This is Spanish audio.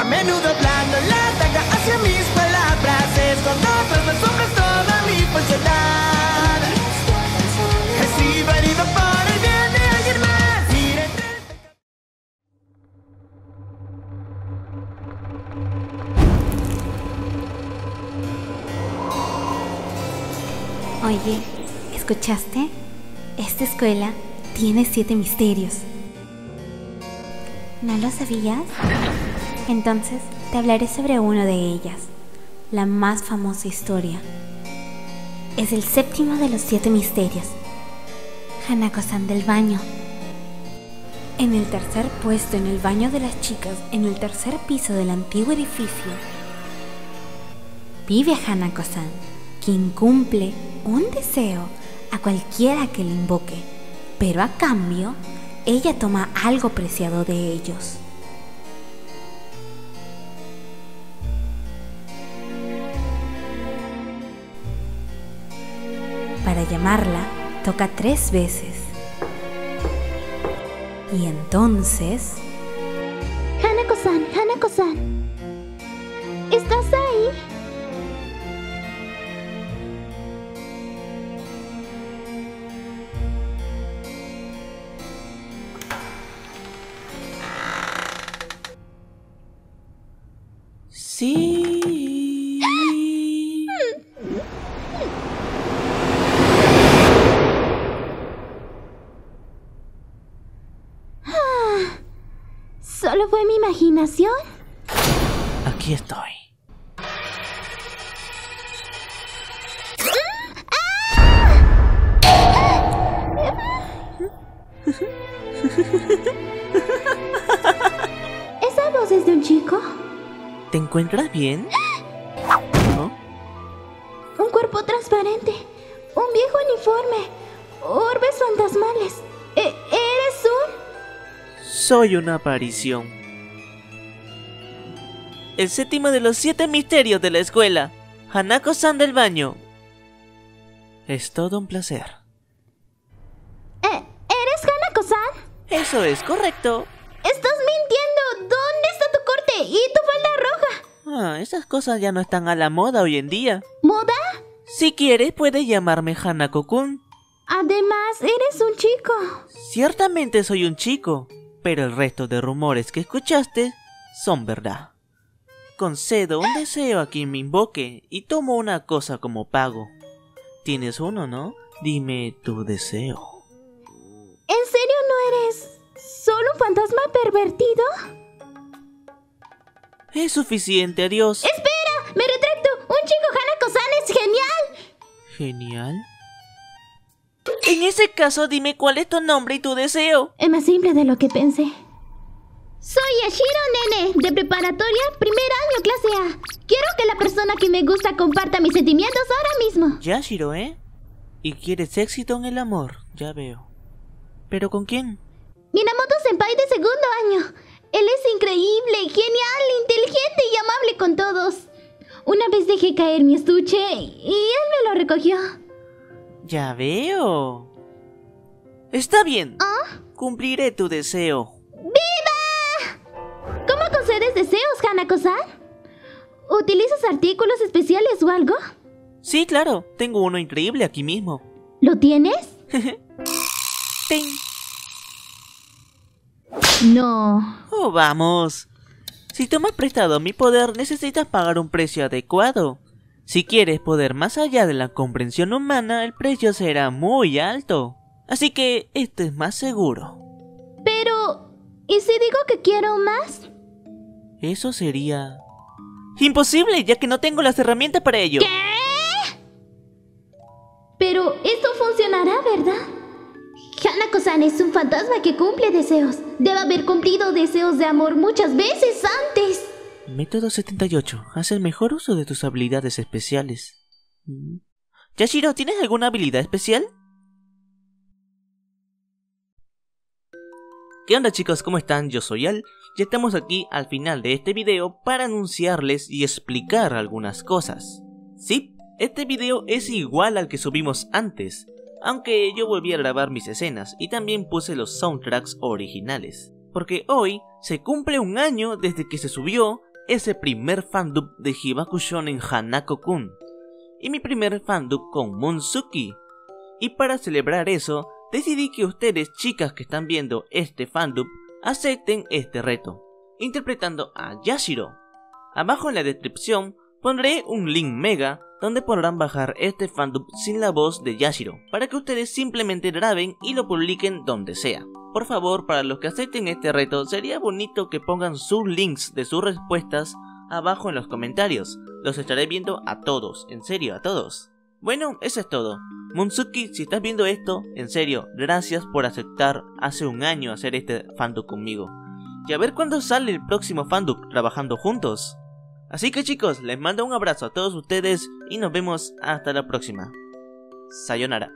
A menudo blando la daga hacia mis palabras Escondo tras las sombras toda mi falsedad He sido herido por el bien de alguien más Oye, ¿escuchaste? Esta escuela tiene siete misterios. ¿No lo sabías? Entonces te hablaré sobre uno de ellas, la más famosa historia. Es el séptimo de los siete misterios, Hanako-san del baño. En el tercer puesto en el baño de las chicas, en el tercer piso del antiguo edificio, vive Hanako-san, quien cumple un deseo a cualquiera que le invoque, pero a cambio, ella toma algo preciado de ellos. Para llamarla, toca tres veces. Y entonces... Hanako-san, Hanako-san. ¿Estás ahí? Sí. ¿Solo fue mi imaginación? Aquí estoy. ¿Esa voz es de un chico? ¿Te encuentras bien? ¿No? Un cuerpo transparente. Un viejo uniforme. Orbes fantasmales. Soy una aparición. El séptimo de los siete misterios de la escuela. Hanako-san del baño. Es todo un placer. Eh, ¿Eres Hanako-san? Eso es correcto. ¡Estás mintiendo! ¿Dónde está tu corte y tu falda roja? Ah, esas cosas ya no están a la moda hoy en día. ¿Moda? Si quieres, puedes llamarme Hanako-kun. Además, eres un chico. Ciertamente soy un chico, pero el resto de rumores que escuchaste son verdad. Concedo un deseo a quien me invoque y tomo una cosa como pago. Tienes uno, ¿no? Dime tu deseo. ¿En serio no eres solo un fantasma pervertido? Es suficiente, adiós. ¡Espera! ¡Me retracto! ¡Un chico Hanako-san es genial! Genial. En ese caso, dime cuál es tu nombre y tu deseo. Es más simple de lo que pensé. Soy Yashiro Nene, de preparatoria, primer año, clase A. Quiero que la persona que me gusta comparta mis sentimientos ahora mismo. Yashiro, ¿eh? Y quieres éxito en el amor, ya veo. ¿Pero con quién? Minamoto Senpai de segundo año. Él es increíble, genial, inteligente y amable con todos. Una vez dejé caer mi estuche y él me lo recogió. Ya veo. Está bien. ¿Ah? Cumpliré tu deseo. ¿Cómo concedes deseos, Hanako-san? ¿Utilizas artículos especiales o algo? Sí, claro. Tengo uno increíble aquí mismo. ¿Lo tienes? ¡Ting! No. Oh, vamos. Si tomas prestado mi poder, necesitas pagar un precio adecuado. Si quieres poder más allá de la comprensión humana, el precio será muy alto. Así que esto es más seguro. Pero... ¿Y si digo que quiero más? Eso sería... Imposible, ya que no tengo las herramientas para ello. Pero esto funcionará, ¿verdad? Hanako-san es un fantasma que cumple deseos. Debe haber cumplido deseos de amor muchas veces antes. Método 78. Haz el mejor uso de tus habilidades especiales. Mm. Yashiro, ¿tienes alguna habilidad especial? ¿Qué onda chicos? ¿Cómo están? Yo soy Al y estamos aquí al final de este video para anunciarles y explicar algunas cosas. Sí, este video es igual al que subimos antes, aunque yo volví a grabar mis escenas y también puse los soundtracks originales. Porque hoy se cumple un año desde que se subió ese primer fandub de Hibaku Shonen Hanako-kun y mi primer fandub con Munsuki. Y para celebrar eso, decidí que ustedes, chicas que están viendo este fandub, acepten este reto, interpretando a Yashiro. Abajo en la descripción pondré un link mega donde podrán bajar este fandub sin la voz de Yashiro, para que ustedes simplemente graben y lo publiquen donde sea. Por favor, para los que acepten este reto, sería bonito que pongan sus links de sus respuestas abajo en los comentarios. Los estaré viendo a todos, en serio, a todos. Bueno, eso es todo. Munsuki, si estás viendo esto, en serio, gracias por aceptar hace un año hacer este fandub conmigo. Y a ver cuándo sale el próximo fandub trabajando juntos. Así que chicos, les mando un abrazo a todos ustedes y nos vemos hasta la próxima. Sayonara.